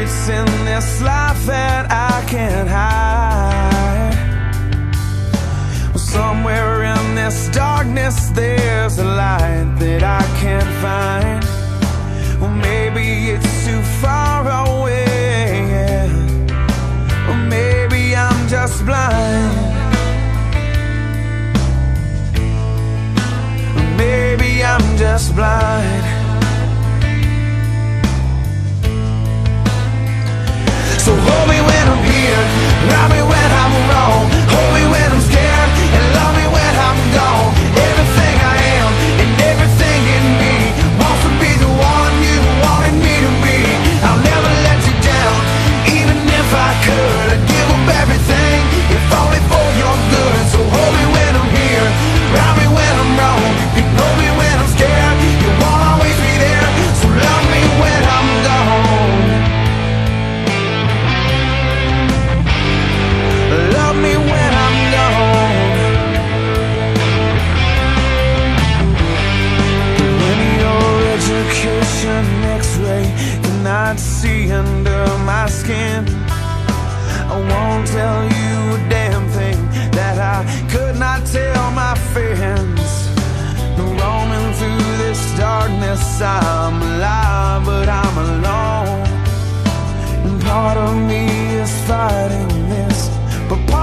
secrets in this life that I can't hide. Somewhere in this darkness, there's a light that I can't find. Well, maybe it's too far away, yeah. maybe I'm just blind. Maybe I'm just blind. an x-ray Cannot see under my skin? I won't tell you a damn thing That I could not tell my friends. Roaming through this darkness I'm alive but I'm alone. And part of me is fighting this But part